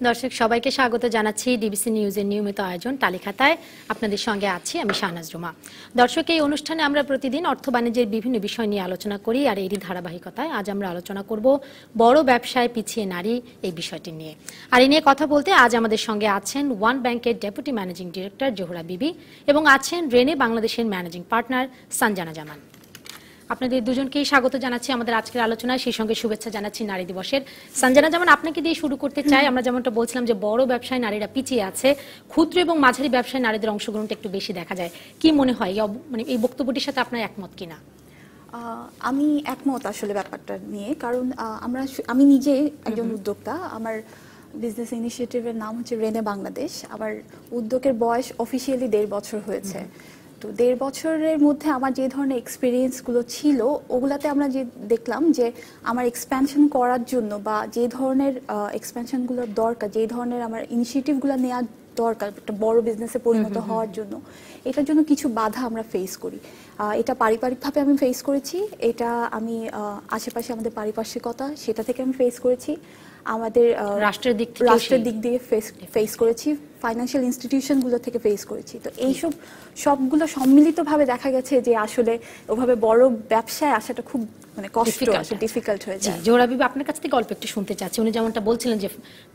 দর্শক, সবাইকে স্বাগত জানাচ্ছি ডিবিসি নিউজের নিয়মিত আয়োজন তালিকাতায় আপনাদের সঙ্গে আছি আমি শাহনাজ রুমা। দর্শক, এই অনুষ্ঠানে আমরা প্রতিদিন অর্থ বাণিজ্যের বিভিন্ন বিষয় নিয়ে আলোচনা করি আর এরই ধারাবাহিকতায় আজ আমরা আলোচনা করব বড় ব্যবসায় পিছিয়ে নারী এই বিষয়টি নিয়ে। আর এ নিয়ে কথা বলতে আজ আমাদের সঙ্গে আছেন ওয়ান ব্যাংকের ডেপুটি ম্যানেজিং ডিরেক্টর জোহরা বিবি এবং আছেন রেনে বাংলাদেশের ম্যানেজিং পার্টনার সানজানা জামান। আপনাদের দুজনকেই স্বাগত জানাচ্ছি আমাদের আজকের আলোচনায়। সেই সঙ্গে শুভেচ্ছা জানাচ্ছি নারী দিবসের। সঞ্জনা যেমন আপনাকে দিয়ে শুরু করতে চাই আমরা যেমনটা বলছিলাম যে বড় ব্যবসায় নারীরা পিছিয়ে আছে ক্ষুদ্র এবং মাঝারি ব্যবসায় নারীদের অংশগ্রহণটা একটু বেশি দেখা যায়। কি মনে হয়? মানে এই বক্তব্যটির সাথে আপনার একমত কিনা? আমি একমত আসলে ব্যাপারটা নিয়ে কারণ আমরা আমি নিজে একজন উদ্যোক্তা। আমার বিজনেস ইনিশিয়েটিভের নাম হচ্ছে রেনে বাংলাদেশ। আমার উদ্যোগের বয়স অফিসিয়ালি দেড় বছর হয়েছে। তো দেড় বছরের মধ্যে আমার যে ধরনের এক্সপিরিয়েন্সগুলো ছিল ওগুলাতে আমরা যে দেখলাম যে আমার এক্সপ্যানশন করার জন্য বা যে ধরনের এক্সপ্যানশনগুলোর দরকার যে ধরনের আমার ইনিশিয়েটিভগুলো নেওয়ার দরকার একটা বড় বিজনেসে পরিণত হওয়ার জন্য এটার জন্য কিছু বাধা আমরা ফেস করি। এটা পারিবারিকভাবে আমি ফেস করেছি এটা আমি আশেপাশে আমাদের পারিপার্শ্বিকতা সেটা থেকে আমি ফেস করেছি। আমাদের রাষ্ট্রের দিক রাষ্ট্রের দিক দিয়ে ফেস ফেস করেছি। ফাইন্যান্সিয়াল ইনস্টিটিউশনগুলো থেকে ফেস করেছি। তো এইসব সবগুলো সম্মিলিতভাবে দেখা গেছে যে আসলে ওভাবে বড় ব্যবসায় আসাটা খুব মানে কষ্ট আসলে ডিফিকাল্ট হয়ে যায়। জোহরা বিবি আপনার কাছ থেকে অল্প একটু শুনতে চাচ্ছি। উনি যেমনটা বলছিলেন যে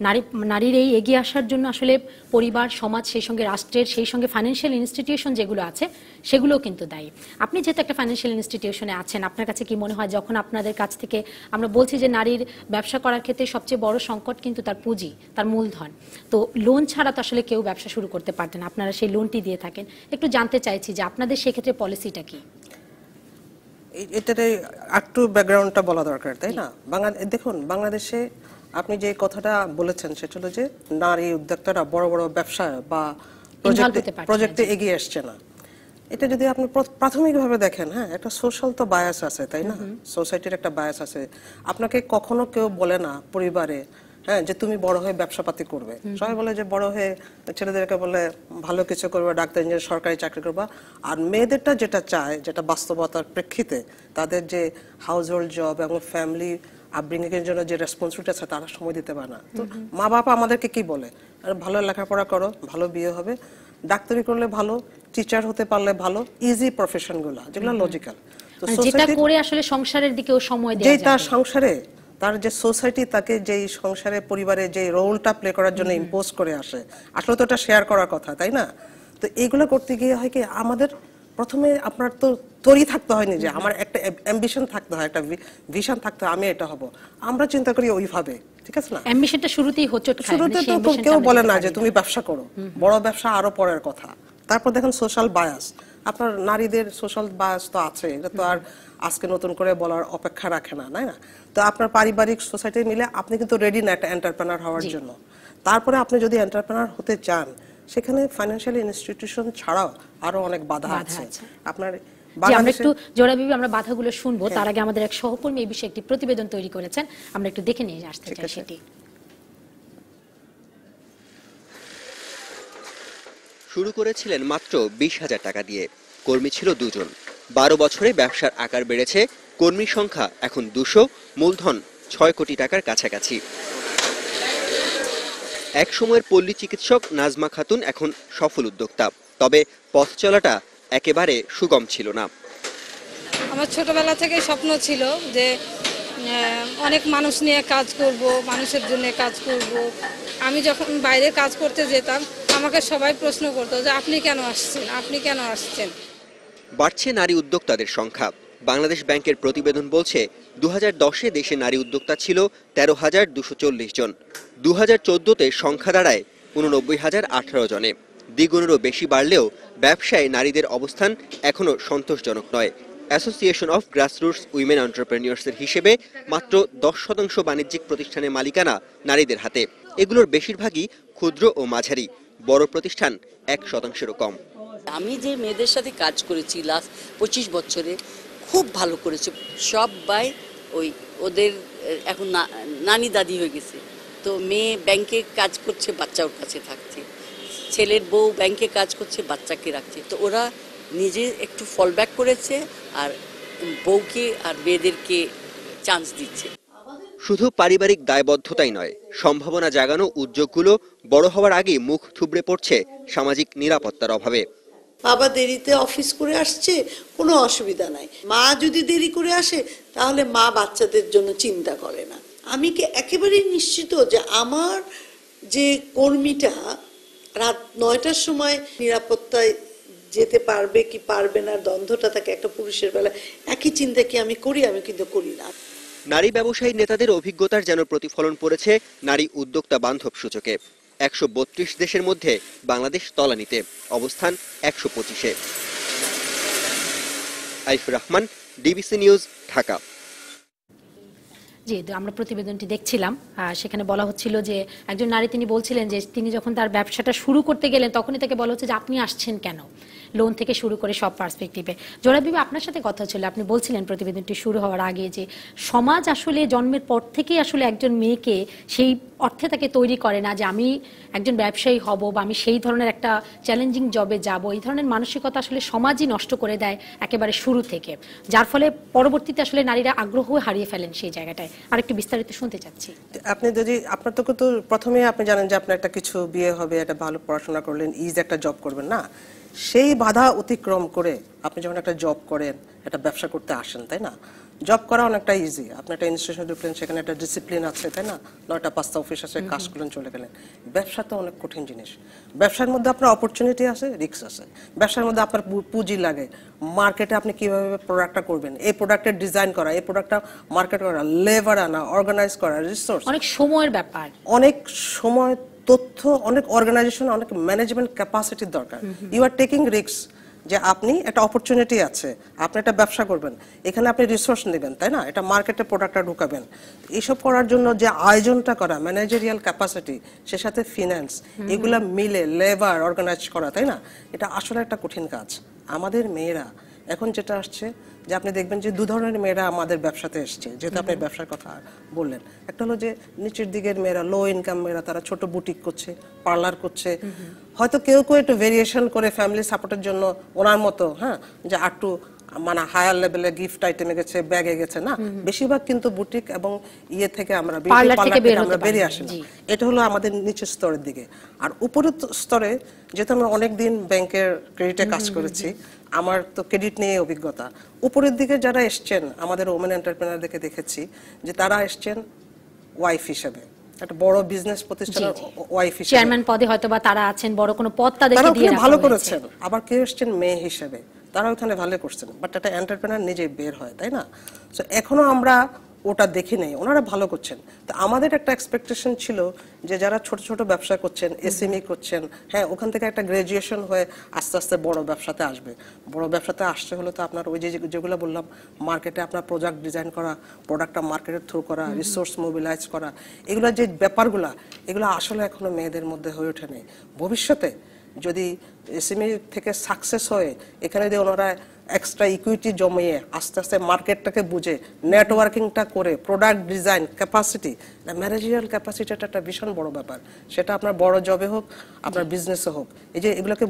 নারী নারীর এই এগিয়ে আসার জন্য আসলে পরিবার সমাজ সেই সঙ্গে রাষ্ট্রের সেই সঙ্গে ফাইন্যান্সিয়াল ইনস্টিটিউশন যেগুলো আছে সেগুলোও কিন্তু দায়ী। আপনি যেহেতু একটা ফাইন্যান্সিয়াল ইনস্টিটিউশনে আছেন আপনার কাছে কি মনে হয় যখন আপনাদের কাছ থেকে আমরা বলছি যে নারীর ব্যবসা করার ক্ষেত্রে সবচেয়ে বড় সংকট কিন্তু তার পুঁজি তার মূলধন। তো লোন ছাড়া তো আসলে কেউ ব্যবসা শুরু করতে পারতেন আপনারা সেই লোনটি দিয়ে থাকেন। একটু জানতে চাইছি যে আপনাদের সেক্ষেত্রে পলিসিটা কি? এটাতে একটু ব্যাকগ্রাউন্ডটা বলা দরকার তাই না? বাংলা দেখুন বাংলাদেশে আপনি যে কথাটা বলেছেন সেটা হলো যে নারী উদ্যোক্তারা বড় বড় ব্যবসা বা প্রজেক্টে এগিয়ে আসছে না। এটা যদি আপনি প্র- প্রাথমিকভাবে দেখেন হ্যাঁ একটা সোশ্যাল তো বায়াস আছে তাই না? সোসাইটির একটা বায়াস আছে। আপনাকে কখনো কেউ বলে না পরিবারে হ্যাঁ যে তুমি বড় হয়ে ব্যবসাপাতি করবে। সবাই বলে যে বড় হয়ে ছেলেদেরকে বলে ভালো কিছু করবে ডাক্তার ইঞ্জিনিয়ার সরকারি চাকরি করবা। আর মেয়েদেরটা যেটা চায় যেটা বাস্তবতার প্রেক্ষিতে তাদের যে হাউস হোল্ড জব এবং ফ্যামিলি আপব্রিঙ্গিং এর জন্য যে রেসপন্সিবিলিটি আছে তারা সময় দিতে পারে না। তো মা বাবা আমাদেরকে কি বলে? আরে ভালো লেখাপড়া করো ভালো বিয়ে হবে। ডাক্তারি করলে ভালো টিচার হতে পারলে ভালো ইজি প্রফেশনগুলা যেগুলো লজিক্যাল তো যেটা করে আসলে সংসারের দিকেও সময় যায় তার সংসারে তার যে সোসাইটি তাকে যেই সংসারে পরিবারে যে রোলটা প্লে করার জন্য ইম্পোজ করে আসে আসলে তো এটা শেয়ার করার কথা তাই না? তো এইগুলো করতে গিয়ে হয় কি আমাদের প্রথমে আপনার তো তৈরি থাকতে হয়নি যে আমার একটা অ্যাম্বিশন থাকতে হয় একটা ভিশন থাকতে হয় আমি এটা হব। আমরা চিন্তা করি ওইভাবে ঠিক আছে না? অ্যাম্বিশনটা শুরুতেই মানে শুরুতে তো কেউ বলে না যে তুমি ব্যবসা করো বড় ব্যবসা আরও পরের কথা। তারপর দেখেন সোশ্যাল বায়াস আপনার নারীদের সোশ্যাল বায়াস তো আছে এটা তো আর আজকে নতুন করে বলার অপেক্ষা রাখে না তাই না? তো আপনার পারিবারিক সোসাইটি মিলে আপনি কিন্তু রেডি না একটা এন্টারপ্রেনার হওয়ার জন্য। তারপরে আপনি যদি এন্টারপ্রেনার হতে চান সেখানে ফাইন্যান্সিয়াল ইনস্টিটিউশন ছাড়াও আরও অনেক বাধা আছে। আপনার আমরা একটু জোড়া বিবি আমরা বাধাগুলো শুনব। তার আগে আমাদের এক সহকর্মী এই বিষয়ে একটি প্রতিবেদন তৈরি করেছেন। আমরা একটু দেখে নিয়ে আসতে চাই সেটি। শুরু করেছিলেন মাত্র বিশ হাজার টাকা দিয়ে। কর্মী ছিল দুজন। বারো বছরে ব্যবসার আকার বেড়েছে। কর্মীর সংখ্যা এখন দুশো। মূলধন ছয় কোটি টাকার কাছাকাছি। এক সময়ের পল্লী চিকিৎসক নাজমা খাতুন এখন সফল উদ্যোক্তা। তবে পথ চলাটা একেবারে সুগম ছিল না। আমার ছোটবেলা থেকে স্বপ্ন ছিল যে অনেক মানুষ নিয়ে কাজ করব, মানুষের জন্য কাজ করব। আমি যখন বাইরে কাজ করতে যেতাম, আমাকে সবাই প্রশ্ন করতো যে, আপনি কেন আসছেন? আপনি কেন আসছেন? বাড়ছে নারী উদ্যোক্তাদের সংখ্যা। বাংলাদেশ ব্যাংকের প্রতিবেদন বলছে দু হাজার দশে দেশে নারী উদ্যোক্তা ছিল তেরো হাজার দুশো চল্লিশ জন। দু হাজার চোদ্দোতে সংখ্যা দাঁড়ায় উননব্বই হাজার আঠারো জনে। দ্বিগুণেরও বেশি বাড়লেও ব্যবসায় নারীদের অবস্থান এখনও সন্তোষজনক নয়। অ্যাসোসিয়েশন অফ গ্রাসরুটস উইমেন এর হিসেবে মাত্র দশ শতাংশ বাণিজ্যিক প্রতিষ্ঠানের মালিকানা নারীদের হাতে। এগুলোর বেশিরভাগই ক্ষুদ্র ও মাঝারি, বড় প্রতিষ্ঠান এক শতাংশেরও কম। আমি যে মেয়েদের সাথে কাজ করেছি লাস্ট পঁচিশ বছরে, খুব ভালো করেছে। সবাই ওই ওদের, এখন নানি দাদি হয়ে গেছে। তো মেয়ে ব্যাংকে কাজ করছে, বাচ্চা ওর কাছে থাকছে। ছেলের বউ ব্যাংকে কাজ করছে, বাচ্চাকে রাখছে। তো ওরা নিজে একটু ফল ব্যাক করেছে আর বউকে আর মেয়েদেরকে চান্স দিচ্ছে। শুধু পারিবারিক দায়বদ্ধতাই নয় সম্ভাবনা জাগানো উদ্যোগগুলো বড় হওয়ার আগে মুখ থুবড়ে পড়ছে সামাজিক নিরাপত্তার অভাবে। বাবা দেরিতে অফিস করে আসছে কোনো অসুবিধা নাই। মা যদি দেরি করে আসে তাহলে মা বাচ্চাদের জন্য চিন্তা করে না। আমি কি একেবারেই নিশ্চিত যে আমার যে কর্মীটা রাত নয়টার সময় নিরাপত্তায় যেতে পারবে কি পারবে না দ্বন্দ্বটা থাকে একটা পুরুষের বেলা একই চিন্তা কি আমি করি আমি কিন্তু করি না। নারী ব্যবসায়ী নেতাদের অভিজ্ঞতার যেন প্রতিফলন পড়েছে নারী উদ্যোক্তা বান্ধব সূচকে। একশো বত্রিশ দেশের মধ্যে বাংলাদেশ তলানিতে অবস্থান একশো পঁচিশে। Aifur Rahman DBC news Dhaka. জি আমরা প্রতিবেদনটি দেখছিলাম আর সেখানে বলা হচ্ছিল যে একজন নারী তিনি বলছিলেন যে তিনি যখন তার ব্যবসাটা শুরু করতে গেলেন তখনই তাকে বলা হচ্ছে যে আপনি আসছেন কেন? লোন থেকে শুরু করে সব পার্সপেক্টিভে জোড়া বিবি, আপনার সাথে কথা ছিল আপনি বলছিলেন প্রতিবেদনটি শুরু হওয়ার আগে যে সমাজ আসলে জন্মের পর থেকেই আসলে একজন মেয়েকে সেই অর্থে তাকে তৈরি করে না যে আমি একজন ব্যবসায়ী হব বা আমি সেই ধরনের একটা চ্যালেঞ্জিং জবে যাব। এই ধরনের মানসিকতা আসলে সমাজই নষ্ট করে দেয় একেবারে শুরু থেকে। যার ফলে পরবর্তীতে আসলে নারীরা আগ্রহ হারিয়ে ফেলেন সেই জায়গাটায়। আরেকটু বিস্তারিত শুনতে চাচ্ছি। আপনি যদি, আপনার তো প্রথমে আপনি জানেন যে আপনার একটা কিছু বিয়ে হবে, একটা ভালো পড়াশোনা করলেন ইজ একটা জব করবেন, না? সেই বাধা অতিক্রম করে আপনি যখন একটা জব করেন একটা ব্যবসা করতে আসেন তাই না? জব করা অনেকটা ইজি আপনি একটা ইনস্টিটিউশন ঢুকলেন সেখানে একটা ডিসিপ্লিন আছে তাই না? নয়টা পাঁচটা অফিস আছে কাজ করলেন চলে গেলেন। ব্যবসা তো অনেক কঠিন জিনিস। ব্যবসার মধ্যে আপনার অপরচুনিটি আছে রিস্ক আছে। ব্যবসার মধ্যে আপনার পুঁজি লাগে। মার্কেটে আপনি কীভাবে প্রোডাক্টটা করবেন? এই প্রোডাক্টের ডিজাইন করা এই প্রোডাক্টটা মার্কেট করা লেবার আনা অর্গানাইজ করা রিসোর্স অনেক সময়ের ব্যাপার। অনেক সময় তথ্য অনেক অর্গানাইজেশন অনেক ম্যানেজমেন্ট ক্যাপাসিটির দরকার। ইউ আর টেকিং রিস্ক যে আপনি একটা অপরচুনিটি আছে আপনি একটা ব্যবসা করবেন এখানে আপনি রিসোর্স নেবেন তাই না? এটা মার্কেটে প্রোডাক্টটা ঢুকাবেন। এইসব করার জন্য যে আয়োজনটা করা ম্যানেজারিয়াল ক্যাপাসিটি সে সাথে ফিনান্স এগুলা মিলে লেবার অর্গানাইজ করা তাই না? এটা আসলে একটা কঠিন কাজ। আমাদের মেয়েরা এখন যেটা আসছে যে আপনি দেখবেন যে দু ধরনের মেয়েরা আমাদের ব্যবসাতে এসছে। যেহেতু আপনি ব্যবসার কথা বললেন। একটা হলো যে নিচের দিকের মেয়েরা লো ইনকাম মেয়েরা তারা ছোট বুটিক করছে পার্লার করছে। হয়তো কেউ কেউ একটু ভেরিয়েশন করে ফ্যামিলি সাপোর্টের জন্য ওনার মতো হ্যাঁ যে আটটু মানে হায়ার লেভেলে গিফট আইটেমে গেছে ব্যাগে গেছে না? বেশিরভাগ কিন্তু বুটিক এবং ইয়ে থেকে আমরা আমরা বেরিয়ে আসি না। এটা হলো আমাদের নিচের স্তরের দিকে। আর উপরের স্তরে যেহেতু আমরা অনেকদিন ব্যাংকের ক্রেডিটে কাজ করেছি আমার তো ক্রেডিট নিয়ে অভিজ্ঞতা। উপরের দিকে যারা এসছেন আমাদের ওমেন এন্টারপ্রেনারদেরকে দেখেছি যে তারা এসছেন ওয়াইফ হিসেবে। একটা বড় বিজনেস প্রতিষ্ঠানের ওয়াইফ হিসেবে। চেয়ারম্যান পদে হয়তো বা তারা আছেন বড় কোনো পদ তাদেরকে দিয়ে ভালো করেছেন। আবার কেউ এসছেন মেয়ে হিসেবে। তারা ওখানে ভালো করছেন বাট একটা এন্টারপ্রেনার নিজে বের হয়, তাই না? তো এখনও আমরা ওটা দেখি নাই, ওনারা ভালো করছেন। তো আমাদের একটা এক্সপেকটেশন ছিল যে যারা ছোট ছোট ব্যবসা করছেন এসএমই করছেন হ্যাঁ ওখান থেকে একটা গ্রাজুয়েশন হয়ে আস্তে আস্তে বড় ব্যবসাতে আসবে। বড় ব্যবসাতে আসতে হলে তো আপনার ওই যে, যেগুলো বললাম মার্কেটে আপনার প্রোডাক্ট ডিজাইন করা প্রোডাক্টটা মার্কেটের থ্রু করা রিসোর্স মোবিলাইজ করা, এগুলো যে ব্যাপারগুলো, এগুলো আসলে এখনও মেয়েদের মধ্যে হয়ে ওঠে ভবিষ্যতে যদি এসএমই থেকে সাকসেস হয়ে, এখানে যদি ওনারা এক্সট্রা ইকুইটি জমিয়ে আস্তে আস্তে মার্কেটটাকে বুঝে নেটওয়ার্কিংটা করে প্রোডাক্ট ডিজাইন ক্যাপাসিটি ম্যানেজারিয়াল ক্যাপাসিটিটা একটা ভীষণ বড় ব্যাপার। সেটা আপনার বড় জবে হোক, আপনার বিজনেসে হোক, এই যে এগুলোকে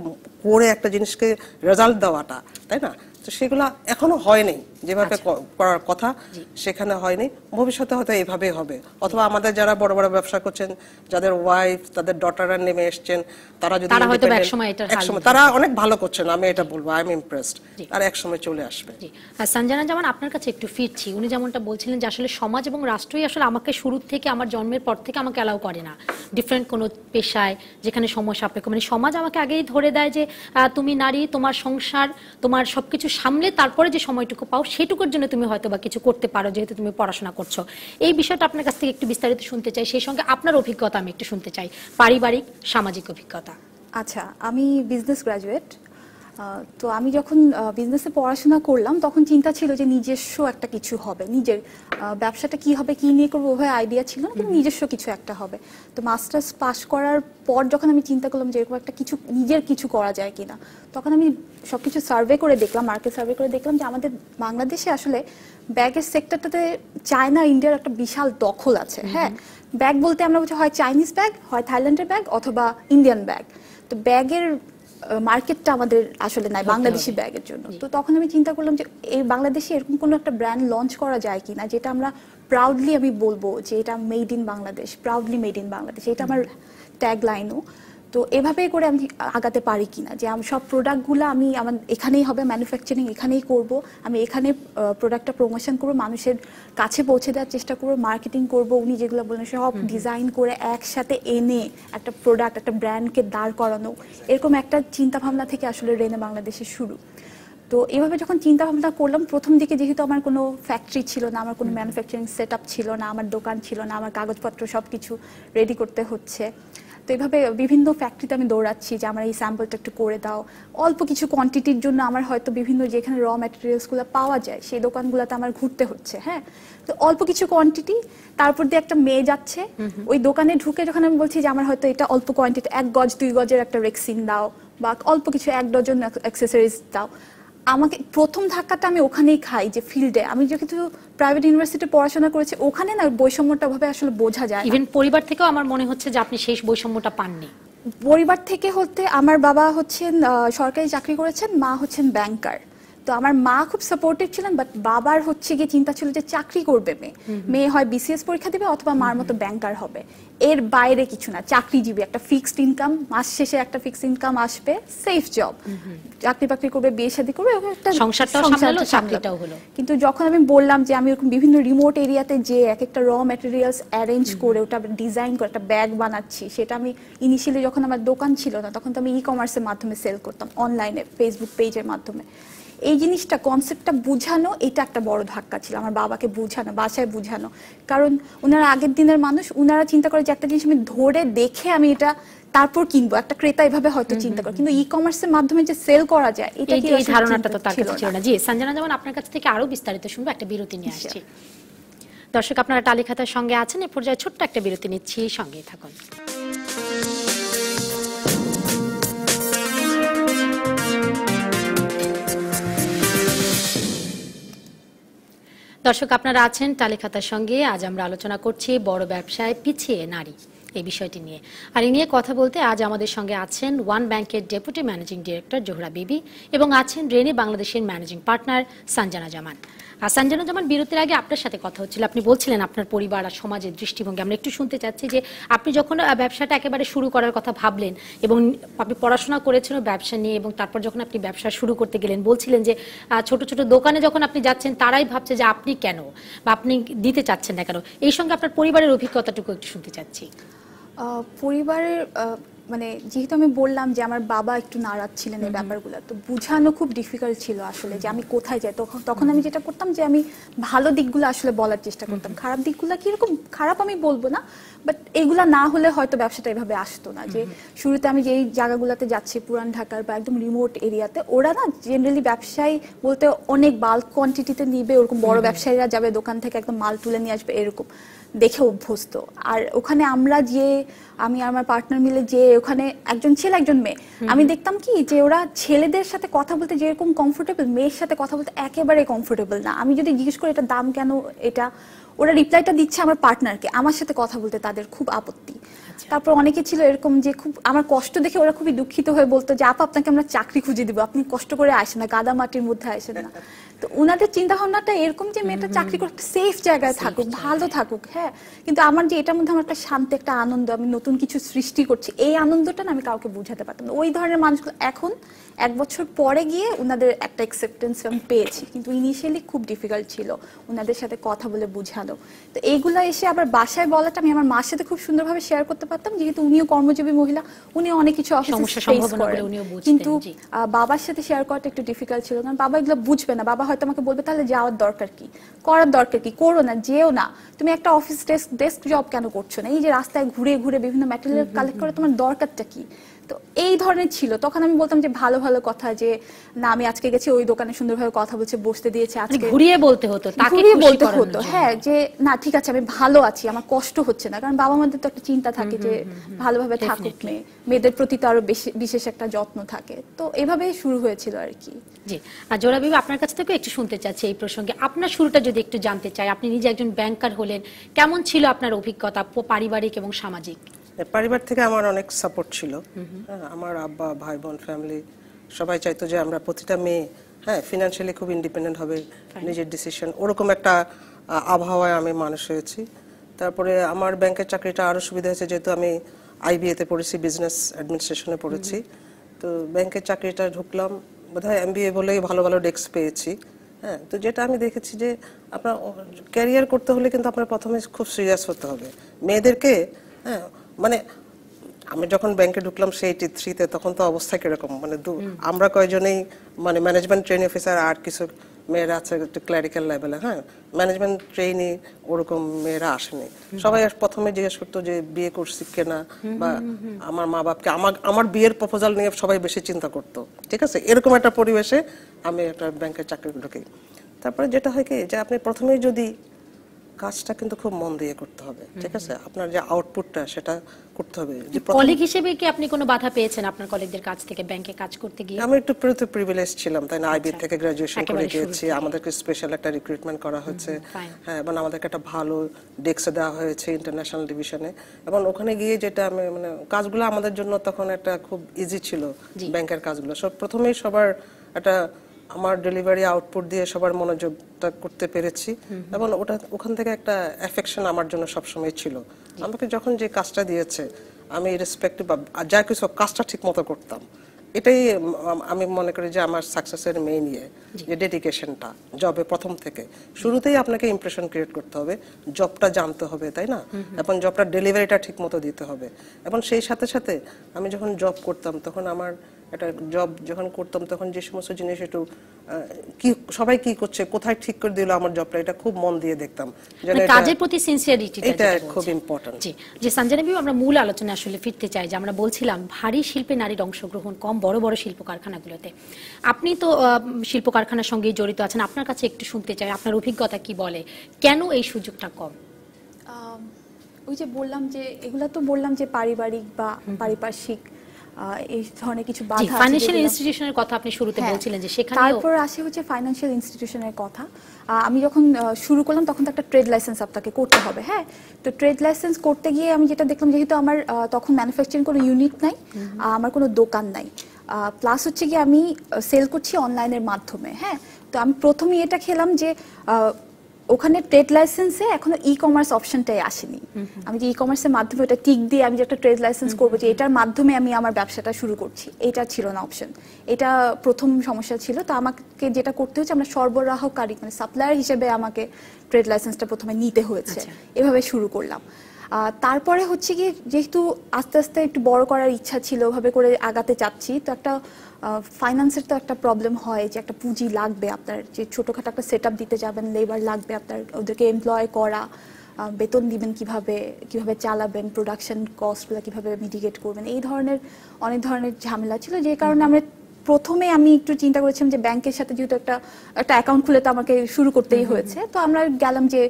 করে একটা জিনিসকে রেজাল্ট দেওয়াটা, তাই না? তো সেগুলো এখনও হয়নি যেভাবে করার কথা সেখানে হয়নি ভবিষ্যতে হয়তো এইভাবেই হবে। অথবা আমাদের যারা বড় বড় ব্যবসা করছেন যাদের ওয়াইফ তাদের ডটাররা নেমে এসছেন তারা যদি তারা হয়তো independent- একসময় এটার হাল একসময় তারা অনেক ভালো করছেন আমি এটা বলব আই এম ইমপ্রেসড জি। তারা একসময় চলে আসবে। জি। আর সঞ্জনা যেমন আপনার কাছে একটু ফিরছি। উনি যেমনটা বলছিলেন যে আসলে সমাজ এবং রাষ্ট্রই আসলে আমাকে শুরু থেকে আমার জন্মের পর থেকে আমাকে অ্যালাউ করে না। ডিফারেন্ট কোনো পেশায় যেখানে সময় সাপেক্ষ মানে সমাজ আমাকে আগেই ধরে দেয় যে তুমি নারী তোমার সংসার তোমার সবকিছু সামলে তারপরে যে সময়টুকু পাও, সেটুকুর জন্য তুমি হয়তো বা কিছু করতে পারো যেহেতু তুমি পড়াশোনা করছ। এই বিষয়টা আপনার কাছ থেকে একটু বিস্তারিত শুনতে চাই। সেই সঙ্গে আপনার অভিজ্ঞতা আমি একটু শুনতে চাই। পারিবারিক, সামাজিক অভিজ্ঞতা। আচ্ছা আমি বিজনেস গ্রাজুয়েট তো আমি যখন বিজনেসে পড়াশোনা করলাম তখন চিন্তা ছিল যে নিজস্ব একটা কিছু হবে। নিজের ব্যবসাটা কি হবে কি নিয়ে করব ওভাবে আইডিয়া ছিল না কিন্তু নিজস্ব কিছু একটা হবে। তো মাস্টার্স পাশ করার পর যখন আমি চিন্তা করলাম যে এরকম একটা কিছু নিজের কিছু করা যায় কিনা তখন আমি সবকিছু সার্ভে করে দেখলাম মার্কেট সার্ভে করে দেখলাম যে আমাদের বাংলাদেশে আসলে ব্যাগের সেক্টরটাতে চায়না ইন্ডিয়ার একটা বিশাল দখল আছে। হ্যাঁ ব্যাগ বলতে আমরা বলছি হয় চাইনিজ ব্যাগ হয় থাইল্যান্ডের ব্যাগ অথবা ইন্ডিয়ান ব্যাগ তো ব্যাগের মার্কেটটা আমাদের আসলে নাই বাংলাদেশি ব্যাগের জন্য। তো তখন আমি চিন্তা করলাম যে এই বাংলাদেশে এরকম কোনো একটা ব্র্যান্ড লঞ্চ করা যায় কিনা যেটা আমরা প্রাউডলি আমি বলব যে এটা made in Bangladesh proudly made in Bangladesh. এটা আমার ট্যাগ লাইনও তো এভাবেই করে আমি আগাতে পারি কিনা যে আমি সব প্রোডাক্টগুলো আমি আমার এখানেই হবে ম্যানুফ্যাকচারিং এখানেই করব আমি এখানে প্রোডাক্টটা প্রমোশন করব মানুষের কাছে পৌঁছে দেওয়ার চেষ্টা করব মার্কেটিং করব উনি যেগুলো বললেন সব ডিজাইন করে একসাথে এনে একটা প্রোডাক্ট একটা ব্র্যান্ডকে দাঁড় করানো এরকম একটা চিন্তা ভাবনা থেকে আসলে রেনে বাংলাদেশের শুরু। তো এভাবে যখন চিন্তা ভাবনা করলাম প্রথম দিকে যেহেতু আমার কোনো ফ্যাক্টরি ছিল না আমার কোনো ম্যানুফ্যাকচারিং সেট ছিল না আমার দোকান ছিল না আমার কাগজপত্র সব কিছু রেডি করতে হচ্ছে তো এইভাবে বিভিন্ন ফ্যাক্টরিতে আমি দৌড়াচ্ছি যে আমার এই স্যাম্পলটা একটু করে দাও। অল্প কিছু কোয়ান্টিটির জন্য আমার হয়তো বিভিন্ন যেখানে র ম্যাটেরিয়ালসগুলো পাওয়া যায় সেই দোকানগুলোতে আমার ঘুরতে হচ্ছে হ্যাঁ? তো অল্প কিছু কোয়ান্টিটি তারপর দিয়ে একটা মেয়ে যাচ্ছে। ওই দোকানে ঢুকে যখন আমি বলছি যে আমার হয়তো এটা অল্প কোয়ান্টিটি এক গজ দুই গজের একটা রেক্সিন দাও বা অল্প কিছু এক ডজন অ্যাক্সেসরিজ দাও আমাকে প্রথম ধাক্কাটা আমি ওখানেই খাই যে ফিল্ডে আমি যেহেতু প্রাইভেট ইউনিভার্সিটি পড়াশোনা করেছি ওখানে না বৈষম্যটা ভাবে আসলে বোঝা যায়। ইভেন পরিবার থেকেও আমার মনে হচ্ছে যে আপনি শেষ বৈষম্যটা পাননি। পরিবার থেকে হতে আমার বাবা হচ্ছেন সরকারি চাকরি করেছেন মা হচ্ছেন ব্যাংকার তো আমার মা খুব সাপোর্টিভ ছিলেন বাট বাবার হচ্ছে গিয়ে চিন্তা ছিল যে চাকরি করবে মেয়ে। মেয়ে হয় বিসিএস পরীক্ষা দেবে অথবা মার মতো ব্যাংকার হবে। এর বাইরে কিছু না চাকরিজীবী একটা ফিক্সড ইনকাম মাস শেষে একটা ফিক্সড ইনকাম আসবে সেফ জব চাকরি বাকরি করবে বিয়ে শাদী করবে একটা সংসারটাও সামলালো, চাকরিটাও হলো। কিন্তু যখন আমি বললাম যে আমি এরকম বিভিন্ন রিমোট এরিয়াতে যে এক একটা র ম্যাটেরিয়ালস অ্যারেঞ্জ করে ওটা ডিজাইন করে একটা ব্যাগ বানাচ্ছি সেটা আমি ইনিশিয়ালি যখন আমার দোকান ছিল না তখন তো আমি ই কমার্সের মাধ্যমে সেল করতাম অনলাইনে ফেসবুক পেজের মাধ্যমে। এই জিনিসটা কনসেপ্টটা বুঝানো এটা একটা বড় ধাক্কা ছিল আমার বাবাকে বুঝানো বাসায় বুঝানো। কারণ ওনারা আগের দিনের মানুষ ওনারা চিন্তা করে যে একটা জিনিস আমি ধরে দেখে আমি এটা তারপর কিনবো। একটা ক্রেতা এভাবে হয়তো চিন্তা করে। কিন্তু ই কমার্সের মাধ্যমে যে সেল করা যায় এটা কি এই ধারণাটা তো তার কাছে ছিল না। জি সঞ্জনা যেমন আপনার কাছ থেকে আরও বিস্তারিত শুনব একটা বিরতি নিয়ে আসছি। দর্শক আপনারা তালিকাতার সঙ্গে আছেন এই পর্যায়ে ছোট্ট একটা বিরতি নিচ্ছি সঙ্গেই থাকুন। দর্শক, আপনারা আছেন তালিকাতার সঙ্গে। আজ আমরা আলোচনা করছি বড় ব্যবসায় পিছিয়ে নারী এই বিষয়টি নিয়ে। আর এই নিয়ে কথা বলতে আজ আমাদের সঙ্গে আছেন ওয়ান ব্যাংকের ডেপুটি ম্যানেজিং ডিরেক্টর জোহরা বিবি এবং আছেন রেনি বাংলাদেশের ম্যানেজিং পার্টনার সানজানা জামান। আর সঞ্জনা জামান বিরতির আগে আপনার সাথে কথা হচ্ছিল, আপনি বলছিলেন আপনার পরিবার আর সমাজের দৃষ্টিভঙ্গি। আমরা একটু শুনতে চাচ্ছি যে আপনি যখন ব্যবসাটা একেবারে শুরু করার কথা ভাবলেন এবং আপনি পড়াশোনা করেছেন ব্যবসা নিয়ে এবং তারপর যখন আপনি ব্যবসা শুরু করতে গেলেন, বলছিলেন যে ছোট ছোট দোকানে যখন আপনি যাচ্ছেন, তারাই ভাবছে যে আপনি কেন বা আপনি দিতে চাচ্ছেন না কেন? এই সঙ্গে আপনার পরিবারের অভিজ্ঞতাটুকু একটু শুনতে চাচ্ছি। পরিবারের মানে যেহেতু আমি বললাম যে আমার বাবা একটু নারাজ ছিলেন এই ব্যাপারগুলো তো বুঝানো খুব ডিফিকাল্ট ছিল আসলে যে আমি কোথায় যাই। তখন তখন আমি যেটা করতাম যে আমি ভালো দিকগুলো আসলে বলার চেষ্টা করতাম। খারাপ দিকগুলো কীরকম খারাপ আমি বলব না বাট এগুলা না হলে হয়তো ব্যবসাটা এভাবে আসতো না। যে শুরুতে আমি যেই জায়গাগুলোতে যাচ্ছি পুরান ঢাকার বা একদম রিমোট এরিয়াতে ওরা না জেনারেলি ব্যবসায়ী বলতে অনেক বাল্ক কোয়ান্টিটিতে নিবে ওরকম বড় ব্যবসায়ীরা যাবে দোকান থেকে একদম মাল তুলে নিয়ে আসবে এরকম দেখে অভ্যস্ত। আর ওখানে আমরা যে আমি আমার পার্টনার মিলে যে ওখানে একজন ছেলে একজন মেয়ে। আমি দেখতাম কি যে ওরা ছেলেদের সাথে কথা বলতে যেরকম কমফোর্টেবল মেয়ের সাথে কথা বলতে একেবারে কমফোর্টেবল না। আমি যদি জিজ্ঞেস করি এটা দাম কেন এটা? ওরা রিপ্লাইটা দিচ্ছে আমার পার্টনারকে আমার সাথে কথা বলতে তাদের খুব আপত্তি। তারপর অনেকে ছিল এরকম যে খুব আমার কষ্ট দেখে ওরা খুবই দুঃখিত হয়ে বলতো যে আপা আপনাকে আমরা চাকরি খুঁজে দিব আপনি কষ্ট করে আসেন না গাদা মাটির মধ্যে আসেন না। তো ওনাদের চিন্তা ভাবনাটা এরকম যে মেয়েটা চাকরি করে সেফ জায়গায় থাকুক ভালো থাকুক হ্যাঁ। কিন্তু আমার যে এটার মধ্যে আমার একটা শান্তি একটা আনন্দ আমি নতুন কিছু সৃষ্টি করছি এই আনন্দটা না আমি কাউকে বুঝাতে পারতাম না। ওই ধরনের মানুষগুলো এখন এক বছর পরে গিয়ে ওনাদের একটা অ্যাকসেপ্টেন্স আমি পেয়েছি কিন্তু ইনিশিয়ালি খুব ডিফিকাল্ট ছিল ওনাদের সাথে কথা বলে বুঝানো। তো এইগুলো এসে আবার বাসায় বলাটা আমি আমার মার সাথে খুব সুন্দরভাবে শেয়ার করতে পারতাম যেহেতু উনিও কর্মজীবী মহিলা উনি অনেক কিছু সমস্যা কিন্তু বাবার সাথে শেয়ার করাটা একটু ডিফিকাল্ট ছিল কারণ বাবা এগুলো বুঝবে না। বাবা হয়তো আমাকে বলবে তাহলে যাওয়ার দরকার কি? করার দরকার কি? করো না যেও না। তুমি একটা অফিস ডেস্ক ডেস্ক জব কেন করছ না? এই যে রাস্তায় ঘুরে ঘুরে বিভিন্ন ম্যাটেরিয়াল কালেক্ট করে তোমার দরকারটা কি? তো এই ধরনের ছিল। তখন আমি বলতাম যে ভালো ভালো কথা যে না আমি আজকে গেছি ওই দোকানে সুন্দরভাবে কথা বলছে বসতে দিয়েছে মানে আজকে। ঘুরিয়ে বলতে হতো তাকে ঘুরিয়ে বলতে হতো। হ্যাঁ যে না ঠিক আছে আমি ভালো আছি আমার কষ্ট হচ্ছে না। কারণ বাবা মাদের তো একটা চিন্তা থাকে যে ভালোভাবে থাকুক মেয়ে মেয়েদের প্রতি তো আরও বিশেষ একটা যত্ন থাকে। তো এভাবে শুরু হয়েছিল আর কি। জি। আর জোড়া বিবি আপনার কাছ থেকে একটু শুনতে চাচ্ছি এই প্রসঙ্গে। আপনার শুরুটা যদি একটু জানতে চাই আপনি নিজে একজন ব্যাংকার হলেন কেমন ছিল আপনার অভিজ্ঞতা পারিবারিক এবং সামাজিক? পরিবার থেকে আমার অনেক সাপোর্ট ছিল। হ্যাঁ, আমার আব্বা ভাই বোন ফ্যামিলি সবাই চাইতো যে আমরা প্রতিটা মেয়ে হ্যাঁ ফিনান্সিয়ালি খুব ইন্ডিপেন্ডেন্ট হবে নিজের ডিসিশন ওরকম একটা আবহাওয়ায় আমি মানুষ হয়েছি। তারপরে আমার ব্যাংকের চাকরিটা আরও সুবিধা হয়েছে যেহেতু আমি আইবিএতে পড়েছি বিজনেস অ্যাডমিনিস্ট্রেশনে পড়েছি। তো ব্যাংকের চাকরিটা ঢুকলাম বোধহয় এমবিএ বলেই ভালো ভালো ডেস্ক পেয়েছি। হ্যাঁ তো যেটা আমি দেখেছি যে আপনার ক্যারিয়ার করতে হলে কিন্তু আপনার প্রথমে খুব সিরিয়াস হতে হবে। মেয়েদেরকে হ্যাঁ মানে আমি যখন ব্যাংকে ঢুকলাম সেই এইটি থ্রিতে, তখন তো অবস্থা কীরকম? মানে দু- আমরা কয়জনেই মানে ম্যানেজমেন্ট ট্রেনিং অফিসার আর কিছু মেয়েরা আছে, একটু ক্লারিক্যাল লেভেলে হ্যাঁ? ম্যানেজমেন্ট ট্রেনি ওরকম মেয়েরা আসেনি। সবাই প্রথমে জিজ্ঞেস করতো যে, বিয়ে করছি কিনা? বা আমার মা বাপকে, আমার আমার বিয়ের প্রপোজাল নিয়ে সবাই বেশি চিন্তা করতো। ঠিক আছে? এরকম একটা পরিবেশে আমি একটা ব্যাংকের চাকরি ঢুকি। তারপরে যেটা হয় কি, যে আপনি প্রথমেই যদি কাজটা কিন্তু খুব মন দিয়ে করতে হবে ঠিক আছে? আপনার যে আউটপুটটা সেটা করতে হবে। কলিগ হিসেবে কি আপনি কোনো বাধা পেয়েছেন আপনার কলিগদের কাছ থেকে ব্যাংকে কাজ করতে গিয়ে? আমি একটু প্রিভিলেজ ছিলাম তাই না? আইবি থেকে গ্রাজুয়েশন করে গিয়েছি আমাদেরকে স্পেশাল একটা রিক্রুটমেন্ট করা হয়েছে। হ্যাঁ এবং আমাদেরকে একটা ভালো ডেস্ক দেওয়া হয়েছে ইন্টারন্যাশনাল ডিভিশনে এবং ওখানে গিয়ে যেটা আমি মানে কাজগুলো আমাদের জন্য তখন একটা খুব ইজি ছিল ব্যাংকের কাজগুলো। সব প্রথমেই সবার একটা আমার ডেলিভারি আউটপুট দিয়ে সবার মনোযোগটা করতে পেরেছি। এবং ওটা ওখান থেকে একটা অ্যাফেকশন আমার জন্য সবসময় ছিল। আমাকে যখন যে কাজটা দিয়েছে আমি রেসপেক্টিভ যা কিছু কাজটা ঠিক মতো করতাম। এটাই আমি মনে করি যে আমার সাকসেসের মেইন ইয়ে যে ডেডিকেশনটা জবে প্রথম থেকে। শুরুতেই আপনাকে ইমপ্রেশন ক্রিয়েট করতে হবে জবটা জানতে হবে তাই না? এবং জবটা ডেলিভারিটা ঠিক মতো দিতে হবে। এবং সেই সাথে সাথে আমি যখন জব করতাম তখন আমার একটা জব যখন করতাম তখন যে সমস্ত জিনিস একটু কি সবাই কি করছে কোথায় ঠিক করে দিল আমার জবটা এটা খুব মন দিয়ে দেখতাম। মানে কাজের প্রতি সিনসিয়ারিটি এটা খুব ইম্পর্টেন্ট জি যে সঞ্জনা বিউ আমরা মূল আলোচনায় আসলে ফিরতে চাই যে আমরা বলছিলাম ভারী শিল্পে নারীর অংশগ্রহণ কম বড় বড় শিল্প কারখানাগুলোতে আপনি তো আহ, শিল্প কারখানার সঙ্গে জড়িত আছেন আপনার কাছে একটু শুনতে চাই আপনার অভিজ্ঞতা কি বলে? কেন এই সুযোগটা কম? ওই যে বললাম যে এগুলা তো বললাম যে পারিবারিক বা পারিপার্শ্বিক এই ধরনের কিছু বাধা ফাইন্যান্সিয়াল ইনস্টিটিউশনের কথা আপনি শুরুতে হ্যাঁ। বলছিলেন যে সেখানে তারপর আসে হচ্ছে ফাইন্যান্সিয়াল ইনস্টিটিউশনের কথা। আমি যখন শুরু করলাম তখন তো একটা ট্রেড লাইসেন্স আপনাকে করতে হবে হ্যাঁ? তো ট্রেড লাইসেন্স করতে গিয়ে আমি যেটা দেখলাম যেহেতু আমার তখন ম্যানুফ্যাকচারিং কোনো ইউনিট নাই আহ, আমার কোনো দোকান নাই। প্লাস হচ্ছে কি আমি সেল করছি অনলাইনের মাধ্যমে হ্যাঁ? তো আমি প্রথমেই এটা খেলাম যে আহ, ওখানে ট্রেড লাইসেন্সে এখনও ই কমার্স অপশনটাই আসেনি আমি যে ই কমার্সের মাধ্যমে ওটা টিক দিয়ে আমি যে একটা ট্রেড লাইসেন্স করব যে এটার মাধ্যমে আমি আমার ব্যবসাটা শুরু করছি এটা ছিল না অপশন এটা প্রথম সমস্যা ছিল তো আমাকে যেটা করতে হচ্ছে আমরা সরবরাহকারী মানে সাপ্লায়ার হিসেবে আমাকে ট্রেড লাইসেন্সটা প্রথমে নিতে হয়েছে এভাবে শুরু করলাম। তারপরে হচ্ছে কি যেহেতু আস্তে আস্তে একটু বড় করার ইচ্ছা ছিল ওভাবে করে আগাতে চাচ্ছি তো একটা ফাইন্যান্সের তো একটা প্রবলেম হয় যে একটা পুঁজি লাগবে আপনার যে ছোটোখাটো একটা সেট দিতে যাবেন লেবার লাগবে আপনার ওদেরকে এমপ্লয় করা বেতন দিবেন কীভাবে কীভাবে চালাবেন প্রোডাকশন কস্টগুলো কীভাবে মিটিগেট করবেন এই ধরনের অনেক ধরনের ঝামেলা ছিল যে কারণে আমরা প্রথমে আমি একটু চিন্তা করেছিলাম যে ব্যাংকের সাথে যেহেতু একটা একটা অ্যাকাউন্ট খুলে তো আমাকে শুরু করতেই হয়েছে তো আমরা গেলাম যে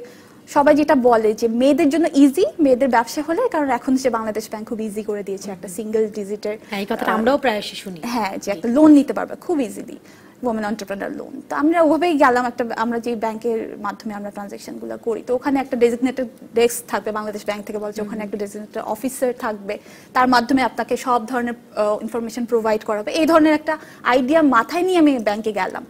সবাই যেটা বলে যে মেয়েদের জন্য ইজি মেয়েদের ব্যবসা হলে কারণ এখন সে বাংলাদেশ ব্যাংক খুব ইজি করে দিয়েছে একটা সিঙ্গেল ডিজিটের হ্যাঁ এই কথাটা আমরাও প্রায়শই শুনি। হ্যাঁ যে একটা লোন নিতে পারবে খুব ইজিলি ওমেন অন্টারপ্রেনার লোন তো আমরা ওভাবেই গেলাম একটা আমরা যে ব্যাংকের মাধ্যমে আমরা ট্রানজাকশনগুলো করি। তো ওখানে একটা ডেজিগনেটেড ডেস্ক থাকবে বাংলাদেশ ব্যাংক থেকে বলছে ওখানে একটা ডেজিগনেটেড অফিসার থাকবে। তার মাধ্যমে আপনাকে সব ধরনের ইনফরমেশন প্রোভাইড করা হবে এই ধরনের একটা আইডিয়া মাথায় নিয়ে আমি ব্যাংকে গেলাম।